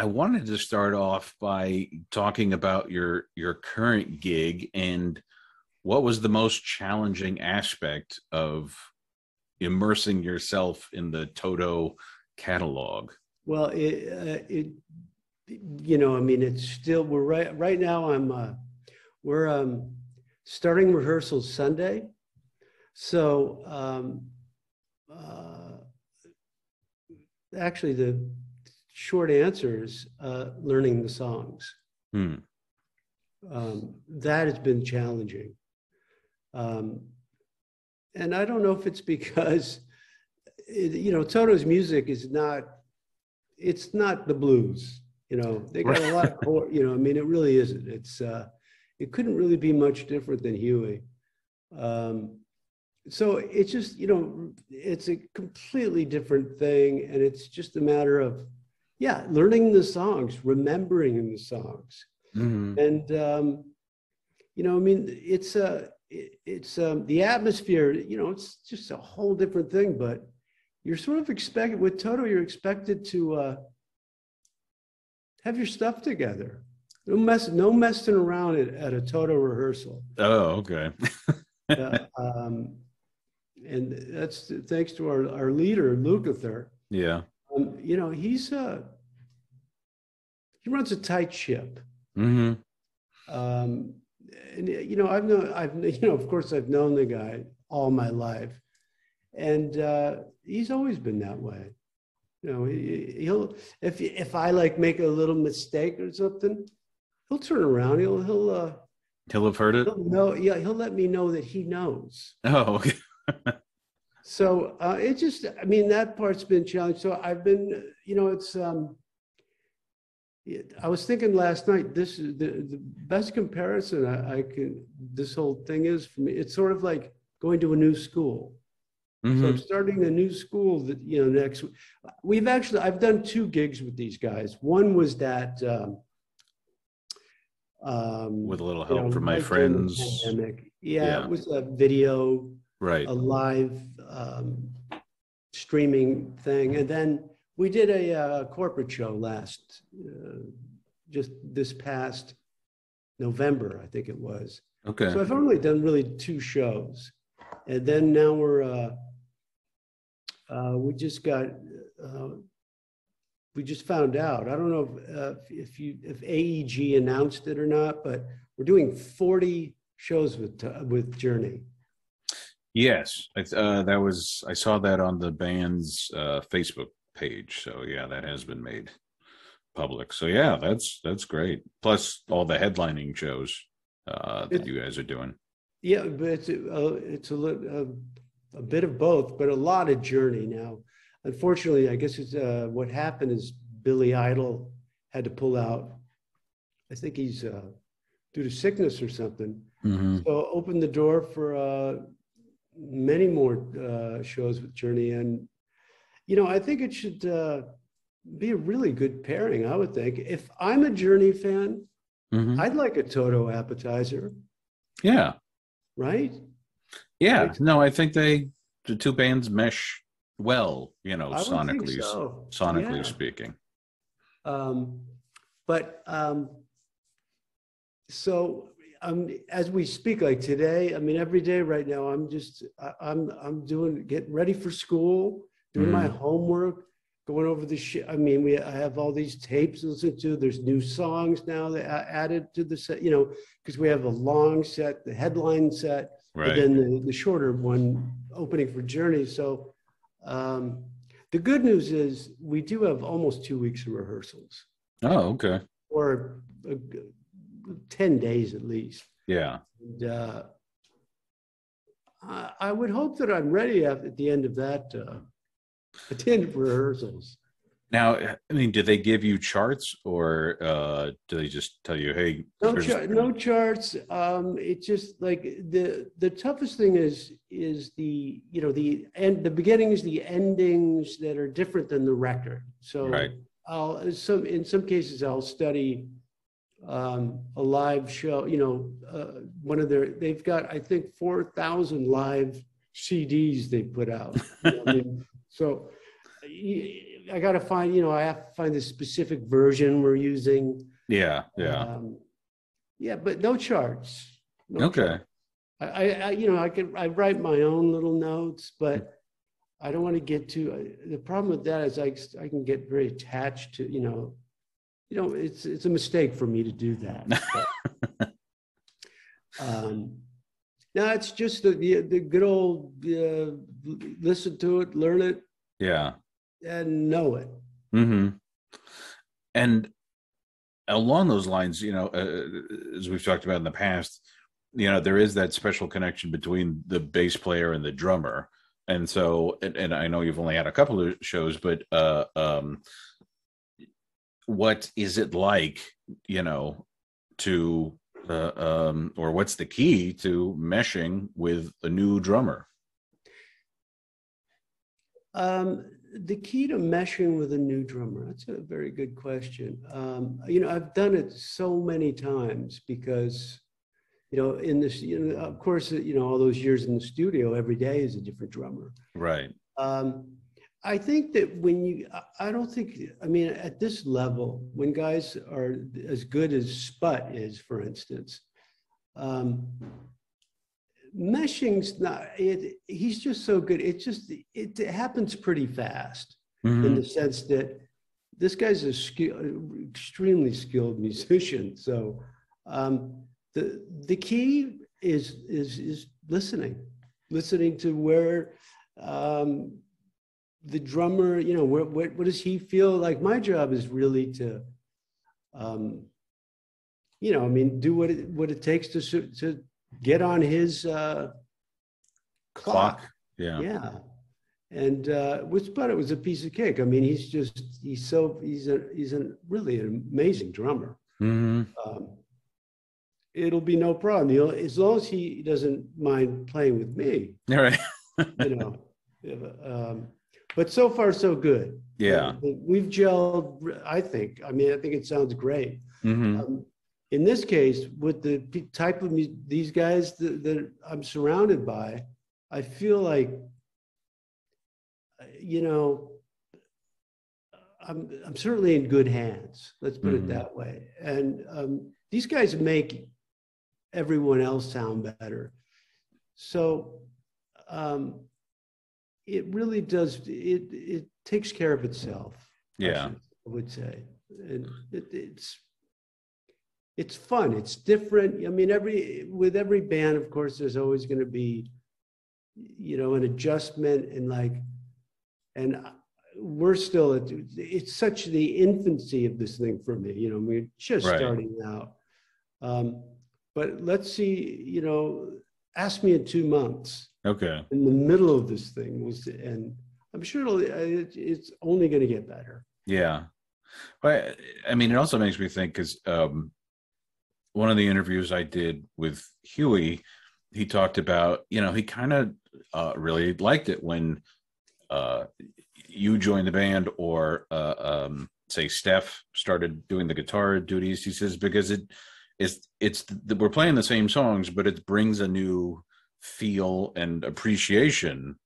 I wanted to start off by talking about your your current gig and what was the most challenging aspect of immersing yourself in the Toto catalog. Well, it, uh, it you know, I mean, it's still we're right right now. I'm uh, we're um, starting rehearsals Sunday, so um, uh, actually the short answers uh, learning the songs. Hmm. Um, that has been challenging. Um, and I don't know if it's because, it, you know, Toto's music is not, it's not the blues. You know, they got a lot of, you know, I mean, it really isn't. It's, uh, it couldn't really be much different than Huey. Um, so it's just, you know, it's a completely different thing. And it's just a matter of, yeah, learning the songs, remembering the songs. Mm-hmm. And, um, you know, I mean, it's a, it's um, the atmosphere, you know, it's just a whole different thing, but you're sort of expected with Toto, you're expected to uh, have your stuff together. No mess, no messing around at, at a Toto rehearsal. Oh, okay. uh, um, and that's thanks to our, our leader, Lukather. Yeah. You know, he's uh, he runs a tight ship. Mm-hmm. Um, and you know, I've known, I've you know, of course, I've known the guy all my life, and uh, he's always been that way. You know, he, will if if I like make a little mistake or something, he'll turn around. He'll he'll uh, he'll have heard it. No, yeah, he'll let me know that he knows. Oh, okay. so uh, it just, I mean, that part's been challenged. So I've been, you know, it's um, I was thinking last night, this is the, the best comparison I, I can, this whole thing is for me. It's sort of like going to a new school. Mm-hmm. So I'm starting a new school that, you know, next, we've actually, I've done two gigs with these guys. One was that, um, um, with a little help you know, from my friends. Yeah, yeah, it was a video, right? A live um, streaming thing, and then we did a uh, corporate show last, uh, just this past November, I think it was. Okay. So I've only done really two shows, and then now we're uh, uh, we just got uh, we just found out. I don't know if, uh, if you if AEG announced it or not, but we're doing forty shows with uh, with Journey. Yes, uh, that was I saw that on the band's uh, Facebook page. So yeah, that has been made public. So yeah, that's that's great. Plus all the headlining shows uh, that you guys are doing. Yeah, but it's a, it's a, a, a bit of both, but a lot of journey now. Unfortunately, I guess it's uh, what happened is Billy Idol had to pull out. I think he's uh, due to sickness or something. Mm-hmm. So opened the door for uh, many more uh, shows with Journey, and you know, I think it should uh, be a really good pairing. I would think if I'm a Journey fan, mm-hmm. I'd like a Toto appetizer. Yeah. Right. Yeah. Right. No, I think they the two bands mesh well. You know, sonically, so. sonically yeah. speaking. Um, but um, so um, as we speak, like today, I mean, every day right now, I'm just I, I'm I'm doing getting ready for school doing mm. my homework, going over the shit. I mean, we I have all these tapes to listen to. There's new songs now that added to the set, you know, because we have a long set, the headline set, right. and then the, the shorter one opening for Journey. So um, the good news is we do have almost two weeks of rehearsals. Oh, okay. Or uh, 10 days at least. Yeah. And, uh, I, I would hope that I'm ready at the end of that uh, attend rehearsals. Now, I mean, do they give you charts or uh, do they just tell you, hey, no, char- no charts. Um, it's just like the the toughest thing is is the you know the end the beginnings, the endings that are different than the record. So right. I'll some in some cases I'll study um, a live show. You know, uh, one of their they've got I think four thousand live CDs they put out. I mean, so I got to find, you know, I have to find the specific version we're using. Yeah, yeah, um, yeah, but no charts. No okay. Charts. I, I, you know, I can I write my own little notes, but I don't want to get too. The problem with that is I I can get very attached to, you know, you know, it's it's a mistake for me to do that. But, um, no, it's just the the, the good old uh, listen to it, learn it, yeah, and know it. Mm-hmm. And along those lines, you know, uh, as we've talked about in the past, you know, there is that special connection between the bass player and the drummer. And so, and, and I know you've only had a couple of shows, but uh, um, what is it like, you know, to uh, um, or what's the key to meshing with a new drummer? Um, the key to meshing with a new drummer, that's a very good question. Um, you know, I've done it so many times because, you know, in this, you know, of course, you know, all those years in the studio, every day is a different drummer. Right. Um, I think that when you, I don't think, I mean, at this level, when guys are as good as Sput is, for instance, um, meshing's not, it, he's just so good. It just, it, it happens pretty fast mm-hmm. in the sense that this guy's a skill, extremely skilled musician. So um, the, the key is, is, is listening, listening to where, um, the drummer, you know, what, what, what does he feel like? My job is really to, um, you know, I mean, do what it, what it takes to to get on his uh, clock. clock. Yeah, yeah. And uh, with Sput, it was a piece of cake. I mean, he's just he's so he's a he's a really an amazing drummer. Mm-hmm. Um, it'll be no problem. He'll, as long as he doesn't mind playing with me. All right. you know. Um, but so far so good. Yeah, we've gelled. I think. I mean, I think it sounds great. Mm-hmm. Um, in this case, with the type of these guys that, that I'm surrounded by, I feel like, you know, I'm I'm certainly in good hands. Let's put mm-hmm. it that way. And um, these guys make everyone else sound better. So um, it really does it it takes care of itself yeah. i would say. And it, it's it's fun it's different. I mean every with every band of course there's always going to be you know an adjustment and like and we're still at, it's such the infancy of this thing for me you know we're just right. starting out. Um, but let's see you know ask me in two months Okay. In the middle of this thing was, and I'm sure it'll, it's only going to get better. Yeah. But I mean, it also makes me think because um, one of the interviews I did with Huey, he talked about, you know, he kind of uh, really liked it when uh, you joined the band or, uh, um, say, Stef started doing the guitar duties. He says, because it is, it's, we're playing the same songs, but it brings a new feel and appreciation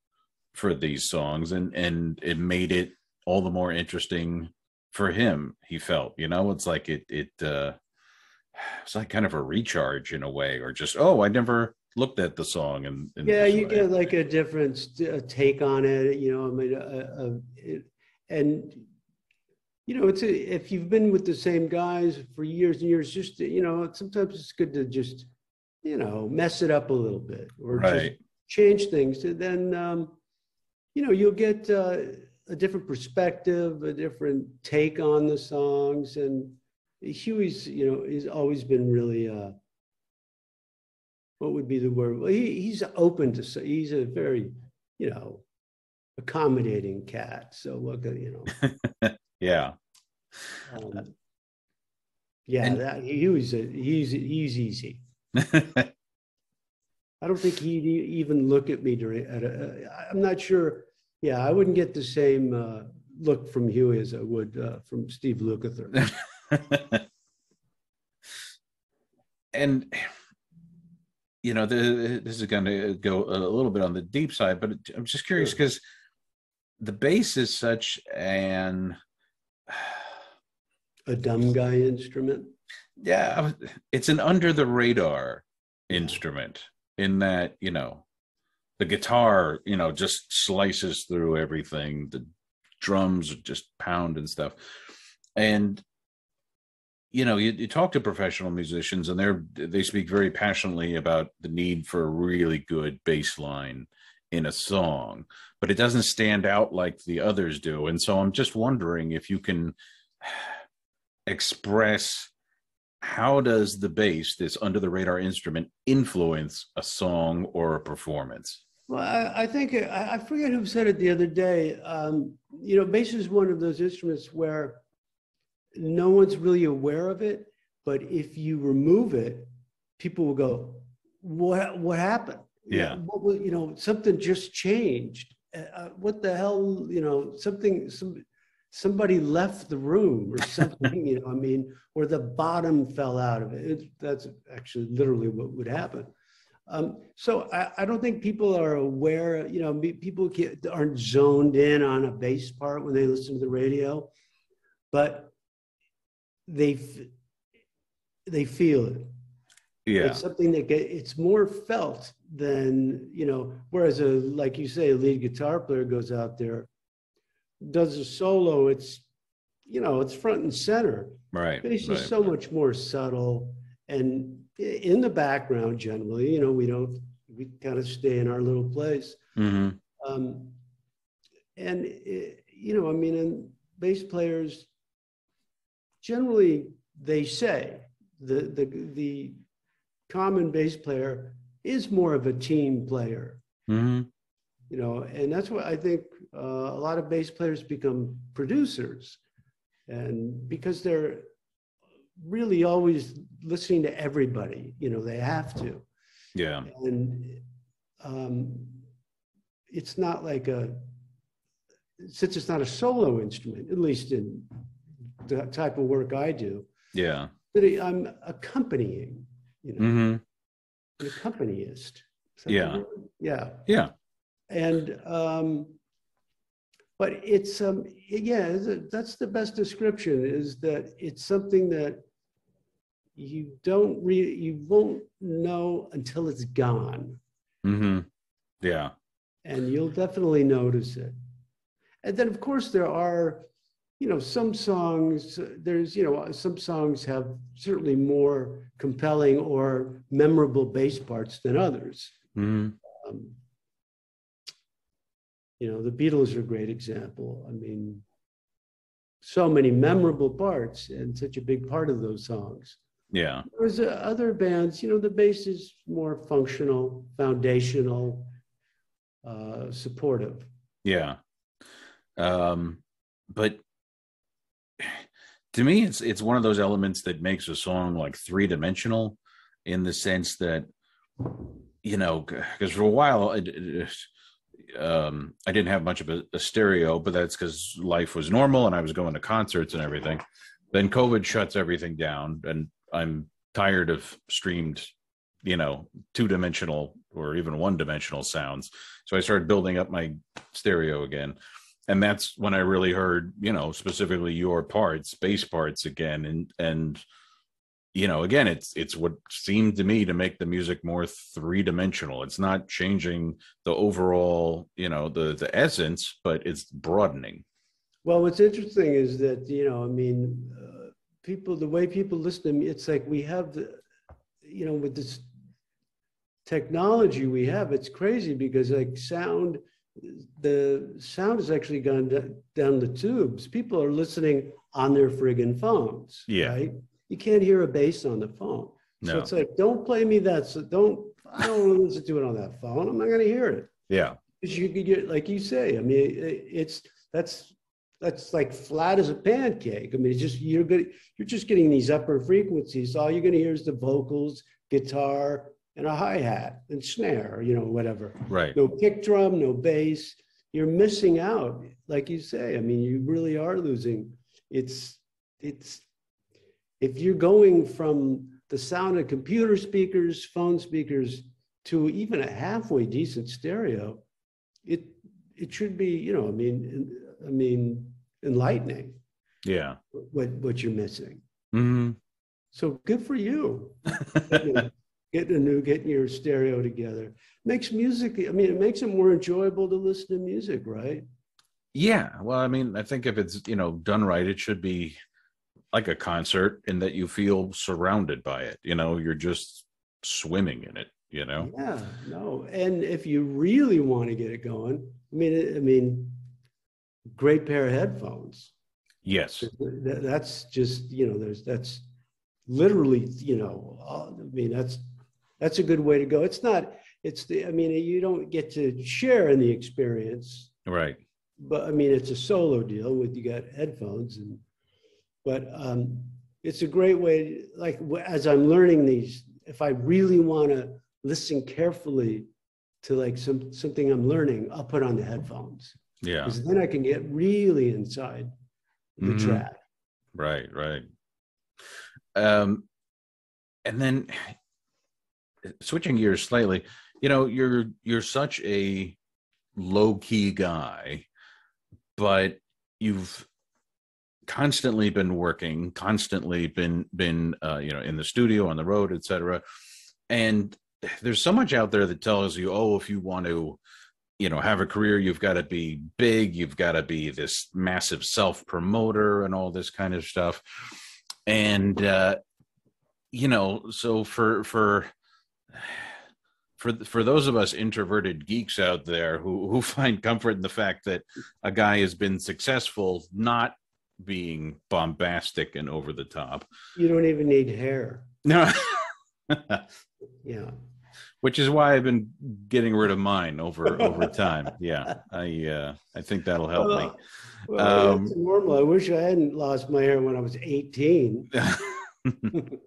for these songs and and it made it all the more interesting for him he felt you know? It's like it it uh it's like kind of a recharge in a way or just oh i never looked at the song and, yeah you get like a different a take on it you know i mean uh, it, and you know it's a, if you've been with the same guys for years and years just you know sometimes it's good to just you know, mess it up a little bit or right. just change things, then um, you know you'll get uh, a different perspective, a different take on the songs. And Huey's, you know, he's always been really. Uh, what would be the word? Well, he, he's open to. He's a very, you know, accommodating cat. So look at you know. yeah. Um, yeah, and, that, he was a, he's he's easy. I don't think he'd even look at me during. At a, I'm not sure. Yeah, I wouldn't get the same uh, look from Huey as I would uh, from Steve Lukather. and you know, the, this is going to go a little bit on the deep side, but I'm just curious because sure. the bass is such an a dumb guy instrument. Yeah, it's an under the radar instrument in that you know the guitar you know just slices through everything. The drums just pound and stuff. And you know you, you, talk to professional musicians and they're they speak very passionately about the need for a really good bass line in a song but it doesn't stand out like the others do. And so i'm just wondering if you can express how does the bass this under the radar instrument influence a song or a performance well i, I think I, I, forget who said it the other day um, you know bass is one of those instruments where no one's really aware of it, but if you remove it, people will go, "What? What happened? Yeah, what was, you know, something just changed. Uh, uh, what the hell? You know, something. Some somebody left the room or something. you know, I mean, or the bottom fell out of it. it that's actually literally what would happen." Um, so I, I, don't think people are aware, you know, people aren't zoned in on a bass part when they listen to the radio. But they they feel it. Yeah, it's something that get, it's more felt than you know. Whereas a like you say, a lead guitar player goes out there, does a solo. It's you know it's front and center. Right. Bass right. is so much more subtle and in the background. Generally, you know, we don't we kind of stay in our little place. Mm-hmm. Um, and it, you know, I mean, and bass players generally they say the, the, the common bass player is more of a team player. Mm-hmm. You know, and that's what I think uh, a lot of bass players become producers. And because they're really always listening to everybody, you know, they have to. Yeah. And um, it's not like a, since it's not a solo instrument, at least in the type of work I do. Yeah. But I'm accompanying, you know, mm-hmm. an accompanist. Yeah. Yeah. Yeah. And, um, but it's, um, yeah, that's the best description is that it's something that you don't really, you won't know until it's gone. Mm-hmm. Yeah. And you'll definitely notice it. And then, of course, there are you know, some songs, there's, you know, some songs have certainly more compelling or memorable bass parts than others. Mm-hmm. Um, you know, the Beatles are a great example. I mean, so many memorable parts and such a big part of those songs. Yeah. There's uh, other bands, you know, the bass is more functional, foundational, uh, supportive. Yeah. Um, but to me it's it's one of those elements that makes a song like three dimensional in the sense that you know because for a while it, it, um, I didn't have much of a, a stereo, but that's because life was normal and I was going to concerts and everything. Then COVID shuts everything down, and I'm tired of streamed, you know, two dimensional or even one dimensional sounds. So I started building up my stereo again and that's when I really heard, you know, specifically your parts, bass parts again, and and you know, again, it's it's what seemed to me to make the music more three dimensional. It's not changing the overall, you know, the the essence, but it's broadening. Well, what's interesting is that you know, I mean, uh, people, the way people listen to me, it's like we have the, you know, with this technology we have, it's crazy because like sound the sound has actually gone down the tubes. People are listening on their friggin' phones. Yeah. Right? You can't hear a bass on the phone. No. So it's like, don't play me that. So don't, I don't want to listen to it on that phone. I'm not going to hear it. Yeah. Because you could get, like you say, I mean, it's, that's, that's like flat as a pancake. I mean, it's just, you're good. You're just getting these upper frequencies. All you're going to hear is the vocals, guitar, and a hi hat and snare, you know, whatever. Right. No kick drum, no bass. You're missing out, like you say. I mean, you really are losing. It's it's if you're going from the sound of computer speakers, phone speakers to even a halfway decent stereo, it it should be, you know, I mean, I mean, enlightening. Yeah. What what you're missing. Mm-hmm. So good for you. getting a new, getting your stereo together makes music. I mean, it makes it more enjoyable to listen to music, right? Yeah. Well, I mean, I think if it's you know done right, it should be like a concert in that you feel surrounded by it. You know, you're just swimming in it. You know. Yeah. No. And if you really want to get it going, I mean, I mean, great pair of headphones. Yes. That's just you know, there's that's literally you know, uh, I mean, that's that's a good way to go. It's not. It's the. I mean, you don't get to share in the experience. Right. But I mean, it's a solo deal with you got headphones and. But um, it's a great way. Like as I'm learning these, if I really want to listen carefully to like some something I'm learning, I'll put on the headphones. Yeah. Because then I can get really inside the mm-hmm. track. Right. Right. Um, and then switching gears slightly, you know, you're you're such a low key guy, but you've constantly been working, constantly been been uh, you know in the studio, on the road, etc. And there's so much out there that tells you, oh, if you want to, you know, have a career, you've got to be big, you've got to be this massive self promoter, and all this kind of stuff. And uh, you know, so for for for for those of us introverted geeks out there who who find comfort in the fact that a guy has been successful not being bombastic and over the top. You don't even need hair. No. Yeah. Which is why i've been getting rid of mine over over time. Yeah i uh i think that'll help well, me well, um, normal. I wish i hadn't lost my hair when i was 18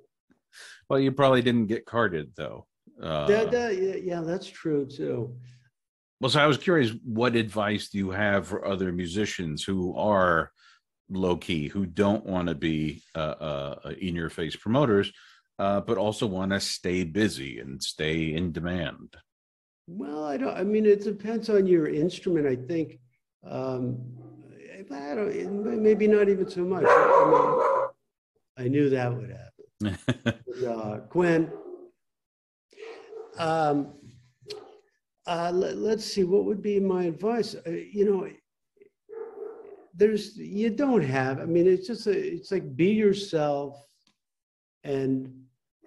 well you probably didn't get carded though. Uh, that, that, yeah, that's true too. Well, so I was curious, what advice do you have for other musicians who are low key, who don't want to be uh, uh, in your face promoters, uh, but also want to stay busy and stay in demand? Well, I don't. I mean, it depends on your instrument. I think. Um, I don't. Maybe not even so much. I, mean, I knew that would happen. uh, Quinn, um, uh, let, us see, what would be my advice? Uh, you know, there's, you don't have, I mean, it's just, a, it's like be yourself and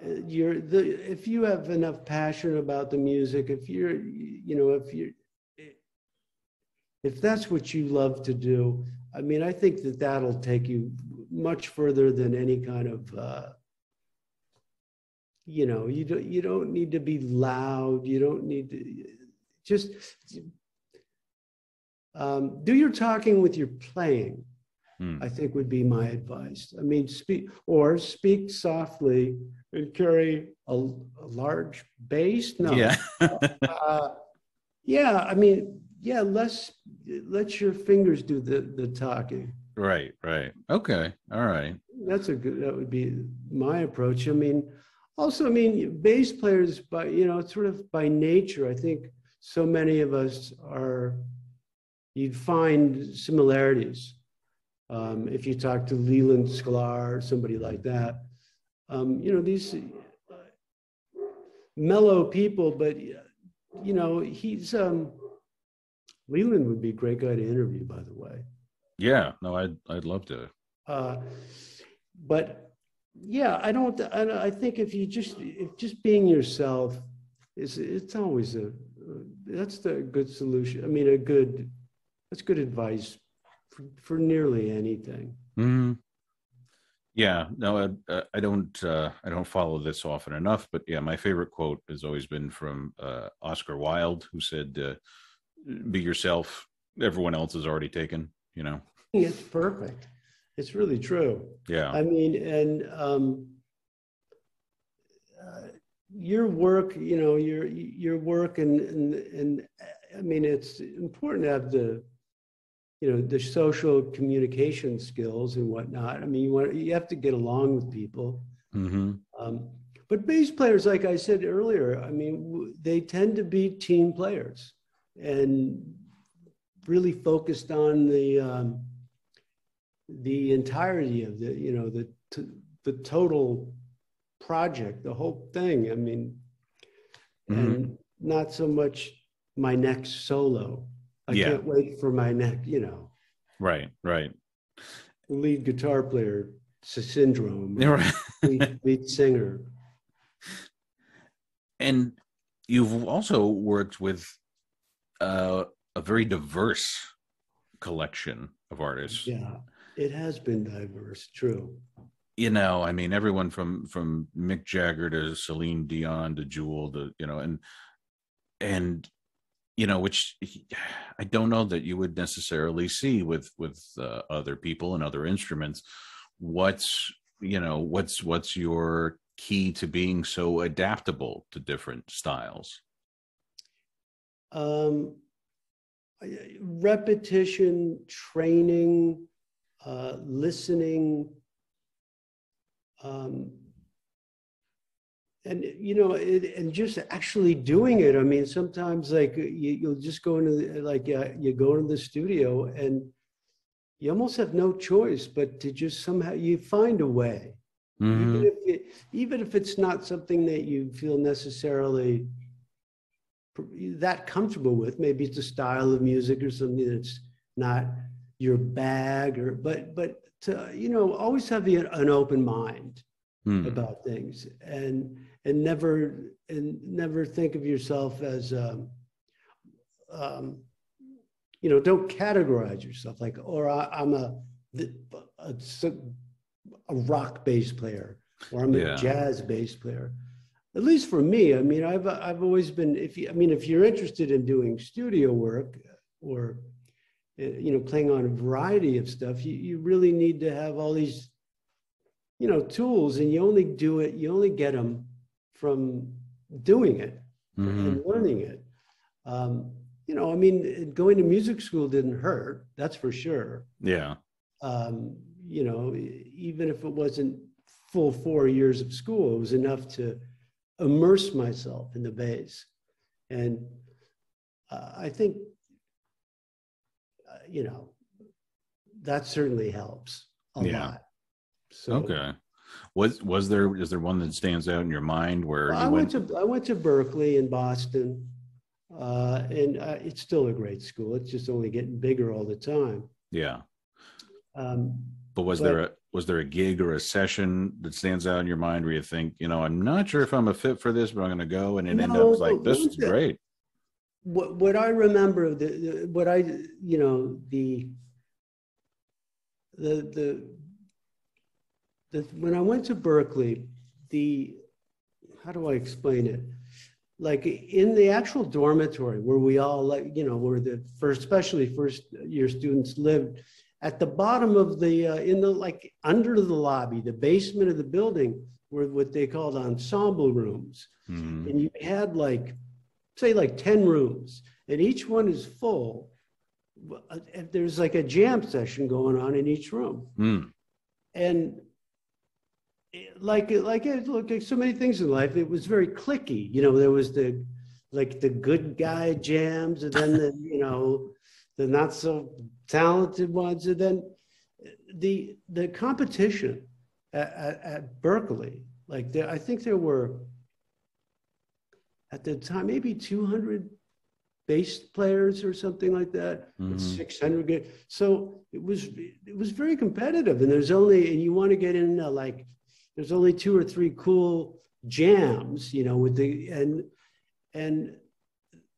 uh, you're the, if you have enough passion about the music, if you're, you know, if you're, if that's what you love to do, I mean, I think that that'll take you much further than any kind of, uh, you know you don't you don't need to be loud you don't need to just um, do your talking with your playing hmm. i think would be my advice. I mean speak or speak softly and carry a, a large bass. No. Yeah. Uh, yeah i mean yeah let's let your fingers do the the talking. Right right. Okay all right. That's a good that would be my approach. I mean also, I mean, bass players, by you know, sort of by nature, I think so many of us are. You'd find similarities um, if you talk to Leland Sklar or somebody like that. Um, you know, these uh, mellow people, but you know, he's um, Leland would be a great guy to interview, by the way. Yeah, no, I'd I'd love to. Uh, but yeah, I don't. I, I think if you just if just being yourself is it's always a that's the good solution. I mean, a good that's good advice for, for nearly anything. Mm-hmm. Yeah, no, I, I don't. Uh, I don't follow this often enough, but yeah, my favorite quote has always been from uh, Oscar Wilde, who said, uh, "Be yourself. Everyone else is already taken." You know, it's perfect. It's really true. Yeah. I mean, and um, uh, your work, you know, your your work, and and and I mean, it's important to have the, you know, the social communication skills and whatnot. I mean, you want you have to get along with people. Mm-hmm. Um, but bass players, like I said earlier, I mean, they tend to be team players, and really focused on the um, the entirety of the you know the t- the total project, the whole thing. I mean, mm-hmm. and not so much my next solo. I yeah. can't wait for my neck, you know. Right, right. Lead guitar player syndrome. Right. lead, lead singer. And you've also worked with uh, a very diverse collection of artists. Yeah, it has been diverse. True. You know, I mean, everyone from from Mick Jagger to Celine Dion to Jewel to you know, and and you know, which I don't know that you would necessarily see with with uh, other people and other instruments. What's you know what's what's your key to being so adaptable to different styles? Um, repetition, training, uh, listening, um, and you know, it, and just actually doing it. I mean, sometimes like you, will just go into the, like uh, you go into the studio and you almost have no choice but to just somehow you find a way, mm-hmm. even if it, even if it's not something that you feel necessarily that comfortable with. Maybe it's a style of music or something that's not your bag or but but to you know always have the, an open mind mm. about things and and never and never think of yourself as um, um, you know don't categorize yourself like or I, am a, a, a rock bass player or I'm a yeah. jazz bass player at least for me, I mean, I've I've always been if you, I mean, if you're interested in doing studio work or eh, you know playing on a variety of stuff, you, you really need to have all these you know tools, and you only do it, you only get them from doing it mm-hmm. and learning it. Um, you know, I mean, going to music school didn't hurt, that's for sure. Yeah. Um, you know, even if it wasn't full four years of school, it was enough to immerse myself in the bass. And uh, I think, uh, you know, that certainly helps a yeah. lot. So, okay. Was was there is there one that stands out in your mind where well, I went, went, to I went to Berklee in Boston, uh, and uh, it's still a great school. It's just only getting bigger all the time. Yeah. Um, but was but, there a was there a gig or a session that stands out in your mind where you think, you know, I'm not sure if I'm a fit for this, but I'm going to go, and it no, ended up like this is great. What what I remember the, the what I you know the the the the when I went to Berklee, the how do I explain it? Like in the actual dormitory where we all like you know where the first especially first year students lived at the bottom of the uh, in the like under the lobby the basement of the building were what they called ensemble rooms mm-hmm. and you had like say like 10 rooms and each one is full there's like a jam session going on in each room mm. and like like look like so many things in life it was very clicky you know there was the like the good guy jams and then the you know the not so talented ones, and then the the competition at, at, at Berklee. Like there, I think there were at the time maybe 200 bass players or something like that. Mm-hmm. 600. So it was it was very competitive, and there's only and you want to get in like there's only two or three cool jams, you know, with the and and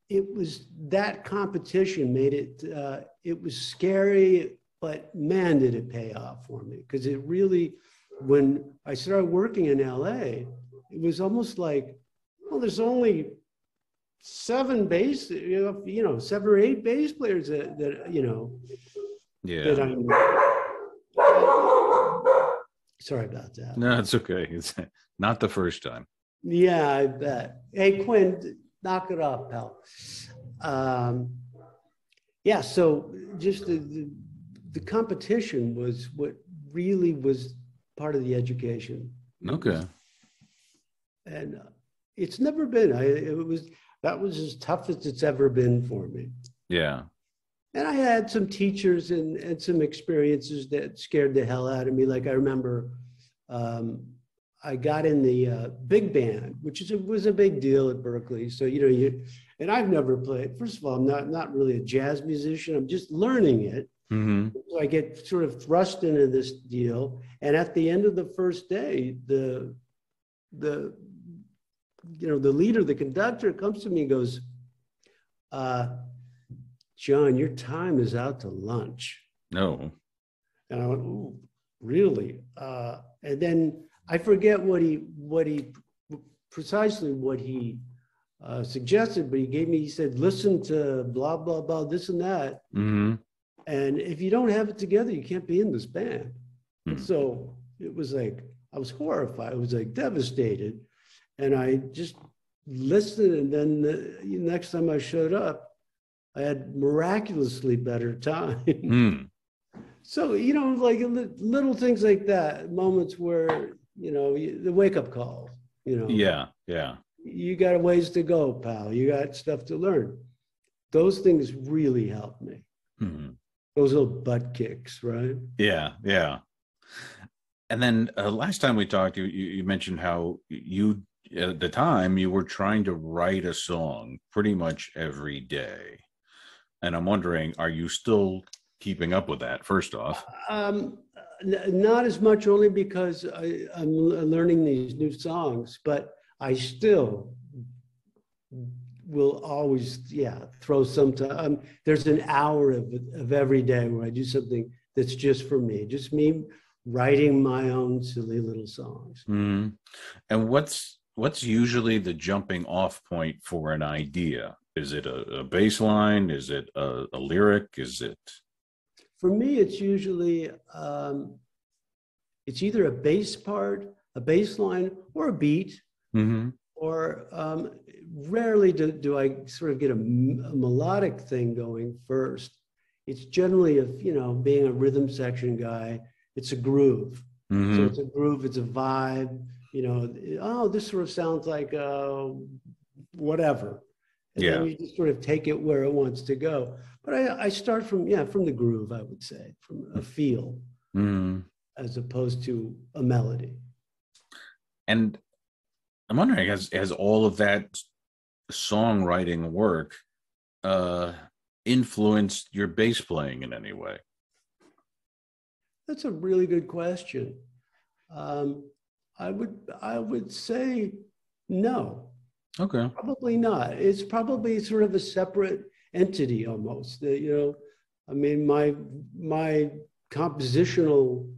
it was that competition made it uh, it was scary but man did it pay off for me. Because it really when i started working in la it was almost like well there's only seven bass you know, you know seven or eight bass players that, that you know yeah. that I'm, sorry about that no it's okay it's not the first time yeah i bet hey quinn knock it off, pal. Um, yeah, so just the, the, the competition was what really was part of the education. Okay. And uh, it's never been. I it was that was as tough as it's ever been for me. Yeah. And I had some teachers and, and some experiences that scared the hell out of me. Like I remember um, I got in the uh, big band, which is, was a big deal at Berklee. So, you know, you, and I've never played, first of all, I'm not, not really a jazz musician. I'm just learning it. Mm-hmm. So I get sort of thrust into this deal. And at the end of the first day, the, the, you know, the leader, the conductor comes to me and goes, uh, John, your time is out to lunch. No. And I went, Ooh, really? Uh, and then I forget what he, what he, precisely what he uh, suggested, but he gave me, he said, listen to blah, blah, blah, this and that. Mm-hmm. And if you don't have it together, you can't be in this band. Mm-hmm. so it was like, I was horrified. I was like devastated. And I just listened. And then the next time I showed up, I had miraculously better time. Mm. so, you know, like little things like that, moments where, you know, the wake up call, you know. Yeah, yeah. You got a ways to go, pal. You got stuff to learn. Those things really helped me. Mm-hmm. Those little butt kicks, right? Yeah, yeah. And then uh, last time we talked, you, you mentioned how you at the time you were trying to write a song pretty much every day and i'm wondering are you still keeping up with that first off um, n- not as much only because I, i'm learning these new songs but i still will always yeah throw some time um, there's an hour of, of every day where i do something that's just for me just me writing my own silly little songs mm-hmm. and what's what's usually the jumping off point for an idea? Is it a, a bass line? Is it a, a, lyric? Is it? For me, it's usually um, it's either a bass part, a bass line, or a beat. Mm-hmm. Or um, rarely do, do I sort of get a, a melodic thing going first. It's generally a you know being a rhythm section guy. It's a groove. Mm-hmm. So it's a groove. It's a vibe you know, oh, this sort of sounds like uh, whatever. And yeah. then you just sort of take it where it wants to go. But I, I start from, yeah, from the groove, I would say, from a feel mm. as opposed to a melody. And I'm wondering, has, has all of that songwriting work uh, influenced your bass playing in any way? That's a really good question. Um, I would I would say no. Okay. Probably not. It's probably sort of a separate entity almost. That you know, I mean, my my compositional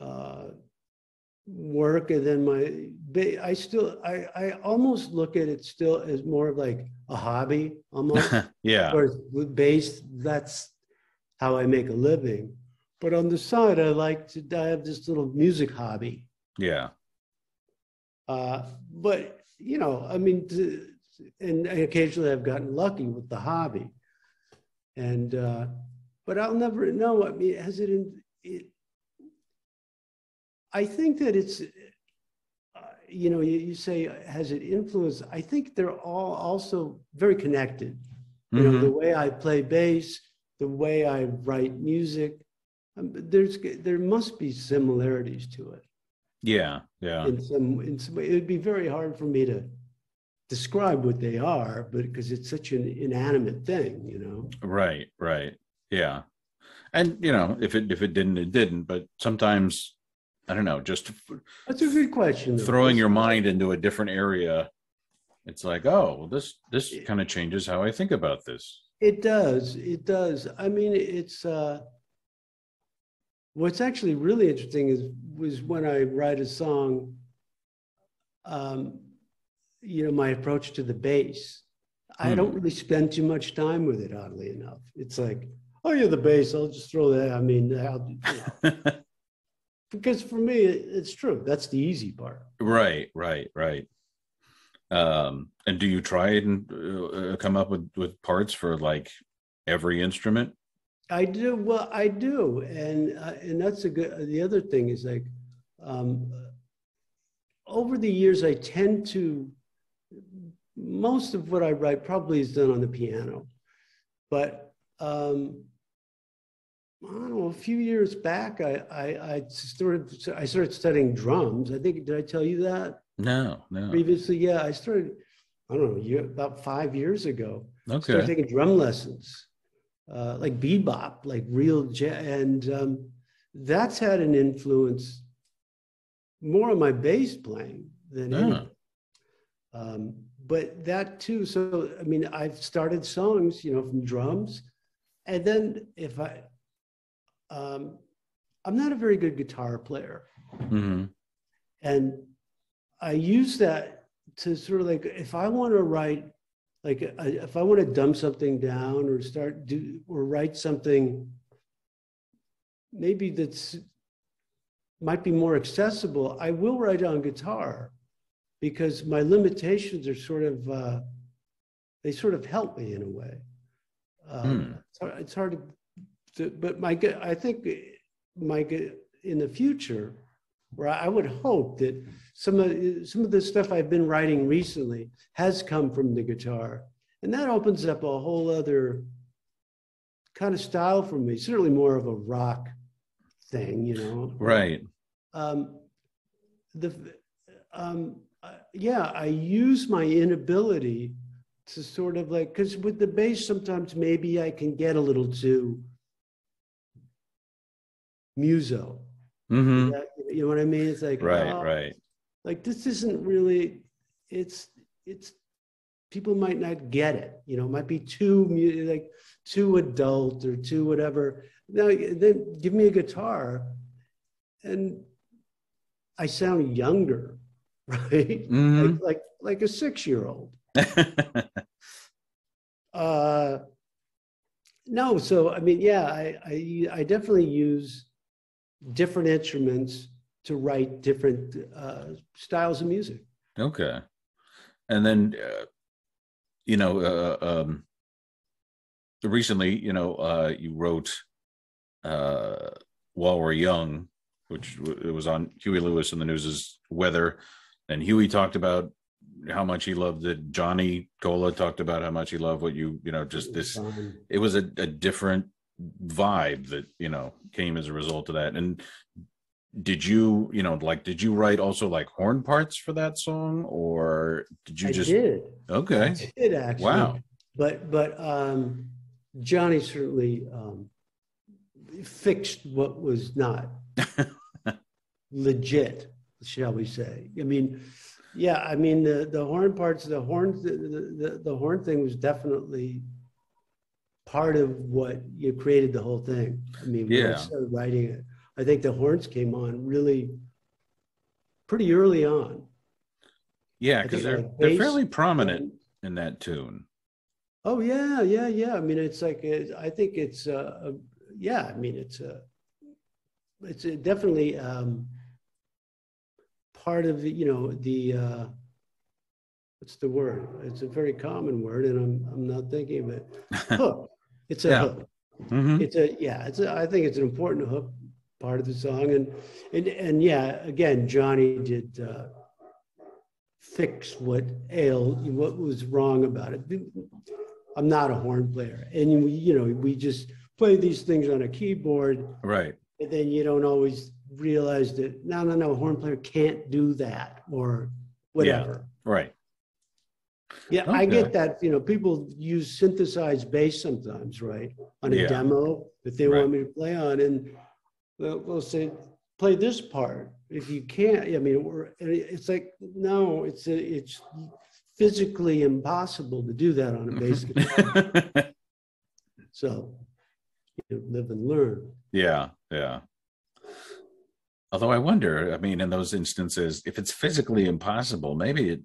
uh, work and then my I still I I almost look at it still as more of like a hobby almost. yeah. Or with bass, that's how I make a living. But on the side, I like to, I have this little music hobby. Yeah. Uh, but, you know, I mean, and occasionally I've gotten lucky with the hobby. And, uh, but I'll never know. I mean, has it, in, it I think that it's, uh, you know, you, you, say, has it influenced? I think they're all also very connected. You mm-hmm. know, the way I play bass, the way I write music, um, there's there must be similarities to it. Yeah, yeah. In some in some way, it would be very hard for me to describe what they are, but because it's such an inanimate thing, you know. Right, right. Yeah. And you know, if it if it didn't, it didn't. But sometimes I don't know, just that's a good question. Though. Throwing your mind into a different area, it's like, oh, well, this this kind of changes how I think about this. It does. It does. I mean, it's uh What's actually really interesting is was when I write a song, um, you know, my approach to the bass. Hmm. I don't really spend too much time with it, oddly enough. It's like, oh yeah, the bass. I'll just throw that. I mean, you know. because for me, it's true. That's the easy part. Right, right, right. Um, and do you try and uh, come up with with parts for like every instrument? I do. Well, I do, and uh, and that's a good. The other thing is like, um, over the years, I tend to. Most of what I write probably is done on the piano, but um, I don't know. A few years back, I, I I started I started studying drums. I think did I tell you that? No, no. Previously, yeah, I started. I don't know, year, about five years ago. Okay. Started taking drum lessons, uh, like bebop, like real jazz, and um, that's had an influence more on my bass playing than yeah. anything. Um, but that too. So I mean, I've started songs, you know, from drums, and then if I, um, I'm not a very good guitar player, mm-hmm. and I use that to sort of like if I want to write, like if I want to dumb something down or start do or write something, maybe that's might be more accessible. I will write on guitar because my limitations are sort of uh, they sort of help me in a way. Um, hmm. it's, hard, it's hard to, to, but my I think my in the future, where I would hope that some of some of the stuff I've been writing recently has come from the guitar, and that opens up a whole other kind of style for me. Certainly more of a rock thing, you know. Right. Um, the um, yeah, I use my inability to sort of like, because with the bass, sometimes maybe I can get a little too muso. Mm-hmm. You know what I mean? It's like, right, oh, right. Like this isn't really, it's, it's, people might not get it, you know, it might be too, like, too adult or too whatever. Now, then give me a guitar and I sound younger right? Mm-hmm. Like, like, like a six year old. uh, no, so I mean, yeah, I, I, I definitely use different instruments to write different uh, styles of music. Okay, and then uh, you know, uh, um, recently, you know, uh, you wrote uh, "While We're Young," which it was on Huey Lewis and the News's weather and Huey talked about how much he loved it. Johnny Colla talked about how much he loved what you, you know, just this. It was a, a different vibe that you know came as a result of that. And did you, you know, like, did you write also like horn parts for that song, or did you I just? Did. Okay. I did actually. Wow. But but um, Johnny certainly um, fixed what was not legit shall we say? I mean, yeah, I mean the the horn parts, the horn, the, the, the horn thing was definitely part of what you created the whole thing. I mean, when yeah. I started writing it, I think the horns came on really pretty early on. Yeah, because they're like they're fairly prominent in that tune. Oh yeah, yeah, yeah. I mean, it's like I think it's uh, yeah. I mean, it's a it's definitely um, part of the, you know, the, uh, what's the word? It's a very common word and I'm, I'm not thinking of it. Hook. It's a yeah. hook. Mm-hmm. It's a, yeah, it's a, I think it's an important hook part of the song. And, and, and yeah, again, Johnny did, uh, fix what ailed, what was wrong about it. I'm not a horn player. And we, you know, we just play these things on a keyboard. Right. And then you don't always realize that no, no, no, a horn player can't do that or whatever. Yeah, right. Yeah, okay. I get that. You know, people use synthesized bass sometimes, right, on a yeah. demo that they right. want me to play on, and they'll, they'll, say, "Play this part." If you can't, I mean, it's like no, it's it's physically impossible to do that on a bass so, you know, live and learn. Yeah, yeah. Although I wonder, I mean, in those instances, if it's physically impossible, maybe it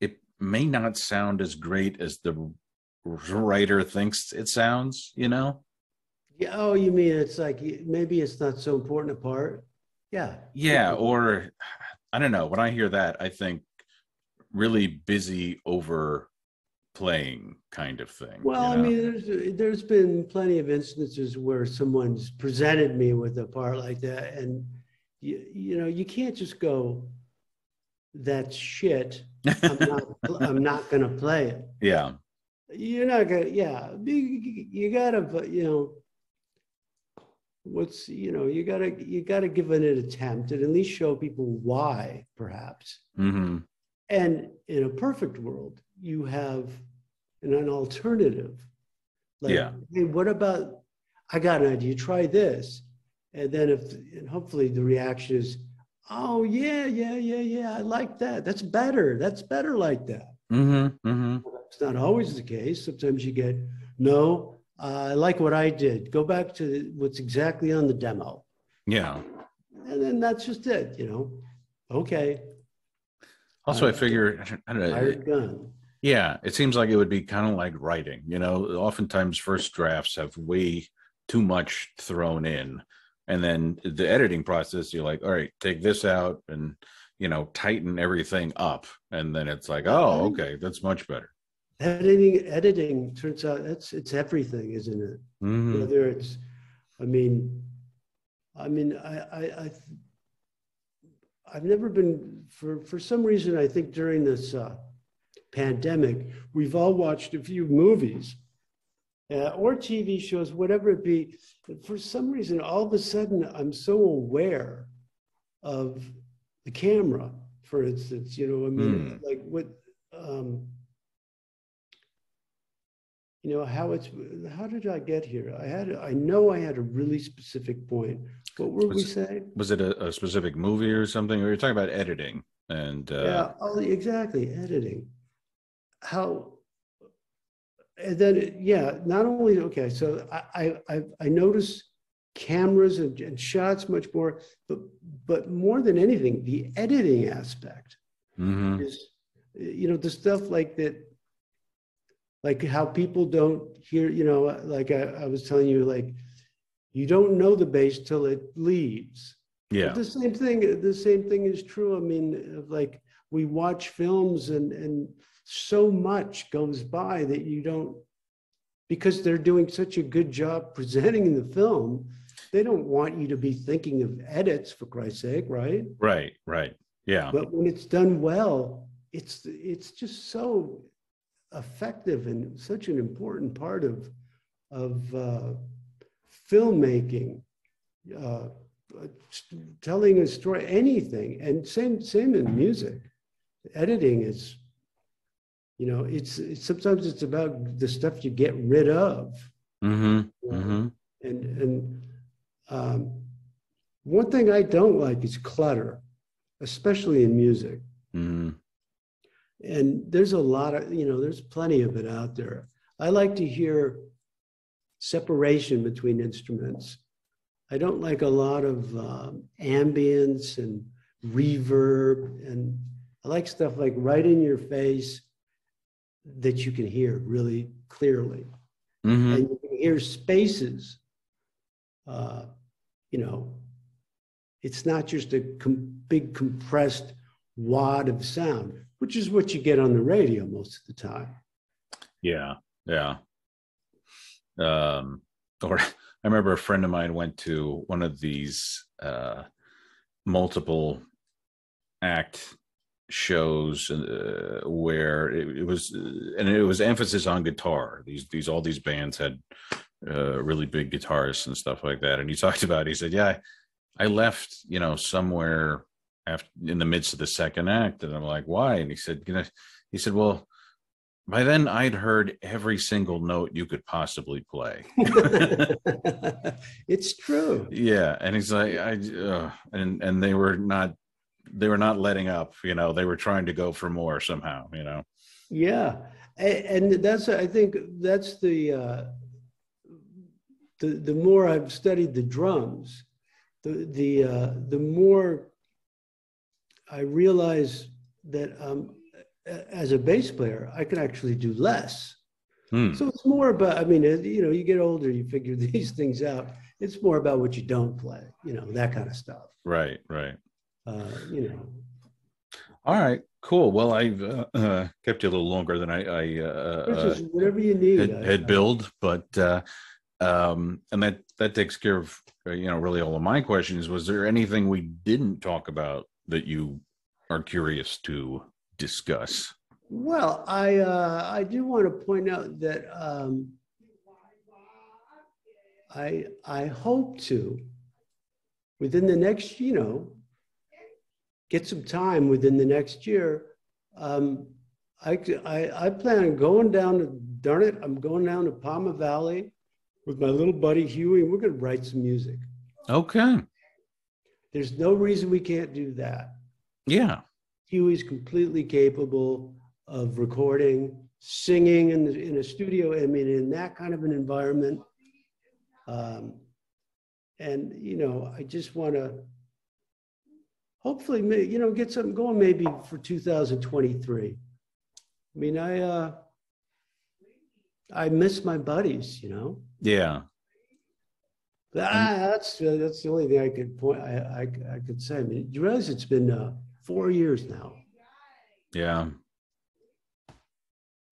it may not sound as great as the writer thinks it sounds. You know? Yeah. Oh, you mean it's like maybe it's not so important a part? Yeah. Yeah. Or I don't know. When I hear that, I think really busy over playing kind of thing. Well, you know? I mean, there's there's been plenty of instances where someone's presented me with a part like that, and you, you know, you can't just go, that's shit. I'm not, I'm not going to play it. Yeah. you're not gonna yeah you gotta you know what's you know you gotta you gotta give it an attempt and at least show people why perhaps. Mm-hmm. and in a perfect world you have an, an alternative. Like yeah. hey what about i got an idea try this. And then if and hopefully the reaction is oh yeah yeah yeah yeah i like that. That's better. That's better like that. Mm-hmm, mm-hmm. it's not always the case. Sometimes you get no Uh, i like what i did. Go back to what's exactly on the demo. Yeah. And then that's just it you know? Okay. Also i, I figure I don't know, gun. yeah it seems like it would be kind of like writing you know? Oftentimes first drafts have way too much thrown in and then the editing process you're like all right take this out and you know tighten everything up and then it's like oh mm-hmm. okay that's much better editing editing turns out it's it's everything isn't it mm-hmm. whether it's i mean i mean i i, I I've never been for for some reason. I think during this uh, pandemic, we've all watched a few movies uh, or TV shows, whatever it be. But for some reason, all of a sudden, I'm so aware of the camera, for instance. You know, I mean, mm. like what, um, you know, how it's, how did I get here? I had, I know I had a really specific point. What were was, we saying? Was it a, a, specific movie or something? We were talking about editing and. Uh... Yeah, oh, exactly. Editing. How, and then yeah, not only okay. So I I I notice cameras and, and, shots much more, but but more than anything, the editing aspect mm-hmm. is you know the stuff like that, like how people don't hear. You know, like I, I was telling you, like you don't know the bass till it leaves. Yeah. But the same thing. The same thing is true. I mean, like we watch films and and so much goes by that you don't because they're doing such a good job presenting in the film they don't want you to be thinking of edits for christ's sake right right right yeah but when it's done well it's it's just so effective and such an important part of of uh, filmmaking uh, telling a story anything and same same in music editing is you know it's, it's sometimes it's about the stuff you get rid of mm-hmm. Mm-hmm. and and um, one thing i don't like is clutter especially in music mm-hmm. And there's a lot of you know there's plenty of it out there i like to hear separation between instruments i don't like a lot of um, ambience and reverb and i like stuff like right in your face that you can hear really clearly. Mm-hmm. And you can hear spaces. Uh, you know, it's not just a com- big compressed wad of sound, which is what you get on the radio most of the time. Yeah, yeah. Um, or I remember a friend of mine went to one of these uh, multiple act shows uh, where it, it, was and it was emphasis on guitar these these all these bands had uh, really big guitarists and stuff like that and he talked about it, he said yeah I, I left you know somewhere after in the midst of the second act and i'm like why and he said you know he said well by then I'd heard every single note you could possibly play. it's true. Yeah, and he's like, I, uh, and and they were not they were not letting up you know they were trying to go for more somehow you know yeah and, that's i think that's the uh the the more i've studied the drums the the uh the more i realize that um as a bass player i can actually do less hmm. so it's more about i mean you know you get older you figure these things out it's more about what you don't play you know that kind of stuff right right uh, you know. All right, cool. Well, I've uh, uh, kept you a little longer than I, I uh, whatever you need had, had billed, but uh, um, and that that takes care of uh, you know really all of my questions. Was there anything we didn't talk about that you are curious to discuss? Well, I uh, I do want to point out that um, I I hope to within the next you know get some time within the next year. Um, I, I I plan on going down to darn it, I'm going down to Palma Valley with my little buddy Huey, and we're going to write some music. Okay. There's no reason we can't do that. Yeah. Huey's completely capable of recording, singing in, the, in a studio. I mean, in that kind of an environment. Um, and, you know, I just want to hopefully, you know, get something going maybe for 2023. I mean, I, uh, I miss my buddies, you know? Yeah. Ah, that's, uh, that's the only thing I could point, I, I, I could say. I mean, you realize it's been uh, four years now Yeah.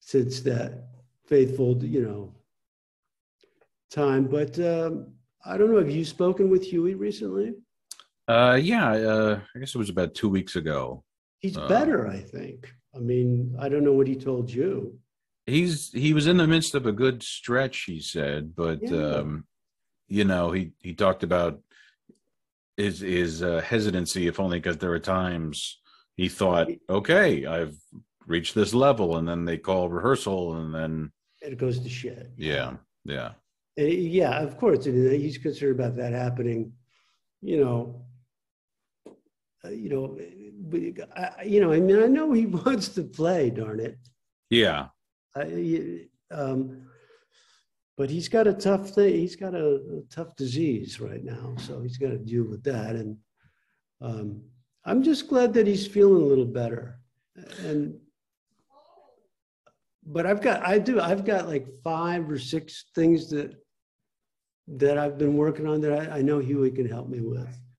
since that faithful, you know, time. But um, I don't know. Have you spoken with Huey recently? Uh, yeah. Uh, I guess it was about two weeks ago. He's Uh, better, I think. I mean, I don't know what he told you. He's he was in the midst of a good stretch, he said, but Yeah. um, you know, he he talked about his his uh, hesitancy, if only because there were times he thought, okay, I've reached this level, and then they call rehearsal, and then it goes to shit. yeah, yeah, yeah, of course, he's concerned about that happening. You know, uh, you know, but I, you know, I mean, I know he wants to play. Darn it. yeah, I, um, but he's got a tough thing. He's got a, a tough disease right now, so he's got to deal with that. And um, I'm just glad that he's feeling a little better. And but I've got, I do, I've got like five or six things that that I've been working on that I, I know Huey can help me with.